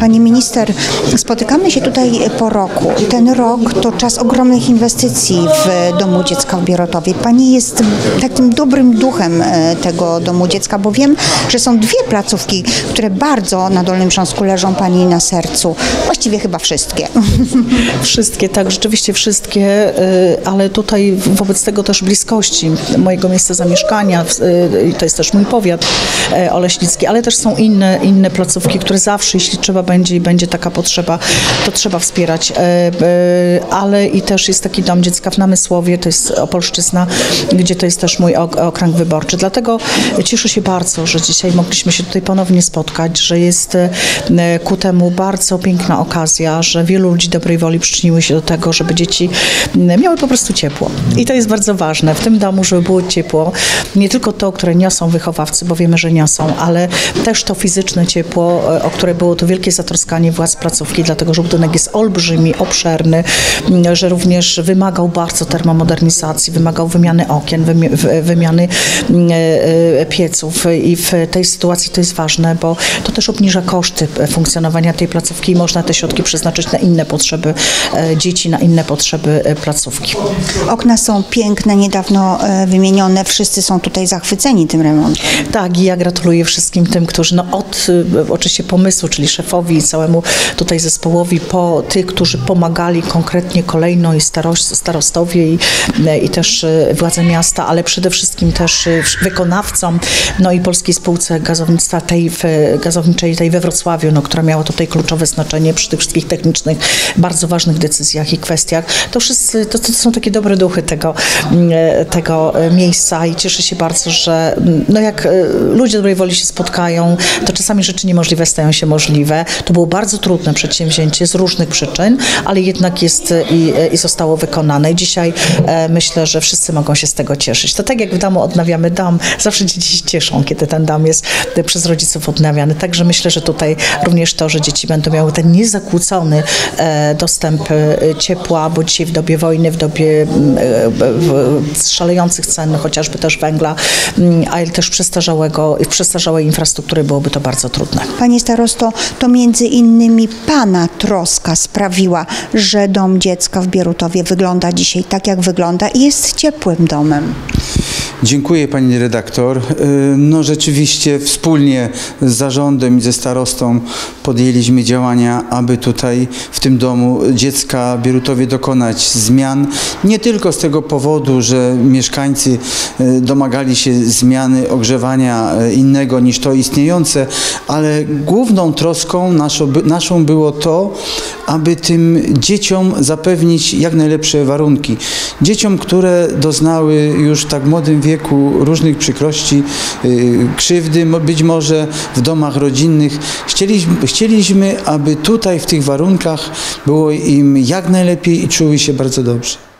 Pani minister, spotykamy się tutaj po roku. Ten rok to czas ogromnych inwestycji w Domu Dziecka w Bierotowie. Pani jest takim dobrym duchem e, tego Domu Dziecka, bo wiem, że są dwie placówki, które bardzo na Dolnym Śląsku leżą Pani na sercu. Właściwie chyba wszystkie. Wszystkie, tak, rzeczywiście wszystkie, y, ale tutaj wobec tego też bliskości mojego miejsca zamieszkania, y, to jest też mój powiat oleśnicki, ale też są inne, inne placówki, które zawsze, jeśli trzeba będzie i będzie taka potrzeba, to trzeba wspierać. Ale i też jest taki dom dziecka w Namysłowie, to jest Opolszczyzna, gdzie to jest też mój ok- okręg wyborczy. Dlatego cieszę się bardzo, że dzisiaj mogliśmy się tutaj ponownie spotkać, że jest ku temu bardzo piękna okazja, że wielu ludzi dobrej woli przyczyniły się do tego, żeby dzieci miały po prostu ciepło. I to jest bardzo ważne w tym domu, żeby było ciepło. Nie tylko to, które niosą wychowawcy, bo wiemy, że niosą, ale też to fizyczne ciepło, e, o które było to wielkie zatroskanie władz placówki, dlatego że budynek jest olbrzymi, obszerny, m, że również wymagał bardzo termomodernizacji, wymagał wymiany okien, wymiany m, e, e, pieców i w tej sytuacji to jest ważne, bo to też obniża koszty e, funkcjonowania tej placówki i można te środki przeznaczyć na inne potrzeby dzieci, na inne potrzeby placówki. Okna są piękne, niedawno wymienione. Wszyscy są tutaj zachwyceni tym remontem. Tak, i ja gratuluję wszystkim tym, którzy no od oczywiście pomysłu, czyli szefowi i całemu tutaj zespołowi, po tych, którzy pomagali konkretnie kolejno i starost, starostowie i, i też y, władze miasta, ale przede wszystkim też y, wykonawcom, no i Polskiej Spółce Gazownictwa tej w, gazowniczej tej we Wrocławiu, no, która miała tutaj kluczowe znaczenie przy tych wszystkich technicznych, bardzo ważnych decyzjach i kwestiach. To wszyscy, to, to są takie dobre duchy tego, mm, tego e, miejsca i cieszę się bardzo, że mm, no jak e, ludzie dobrej woli się spotkają, to czasami rzeczy niemożliwe stają się możliwe. To było bardzo trudne przedsięwzięcie z różnych przyczyn, ale jednak jest e, i, i zostało wykonane. I dzisiaj e, myślę, że wszyscy mogą się z tego cieszyć. To tak jak w domu odnawiamy dom, zawsze dzieci się cieszą, kiedy ten dom jest e, przez rodziców odnawiany. Także myślę, że tutaj również to, że dzieci będą miały ten niezakłócony e, dostęp e, ciepła, bo dzisiaj w dobie wojny, w dobie e, w- szalejących cen, chociażby też węgla, mm, ale też przestarzałego, przestarzałej infrastruktury byłoby to bardzo trudne. Panie starosto, to między innymi Pana troska sprawiła, że Dom Dziecka w Bierutowie wygląda dzisiaj tak, jak wygląda i jest ciepłym domem. Dziękuję pani redaktor. Y, No rzeczywiście wspólnie z zarządem i ze starostą podjęliśmy działania, aby tutaj w tym domu dziecka Bierutowie dokonać zmian. Nie tylko z tego powodu, że mieszkańcy y, domagali się zmiany ogrzewania y, innego niż to istniejące, ale główną troską naszą, naszą było to, aby tym dzieciom zapewnić jak najlepsze warunki. Dzieciom, które doznały już w tak młodym wieku różnych przykrości, yy, krzywdy być może w domach rodzinnych, chcieliśmy, chcieliśmy, aby tutaj w tych warunkach było im jak najlepiej i czuły się bardzo dobrze.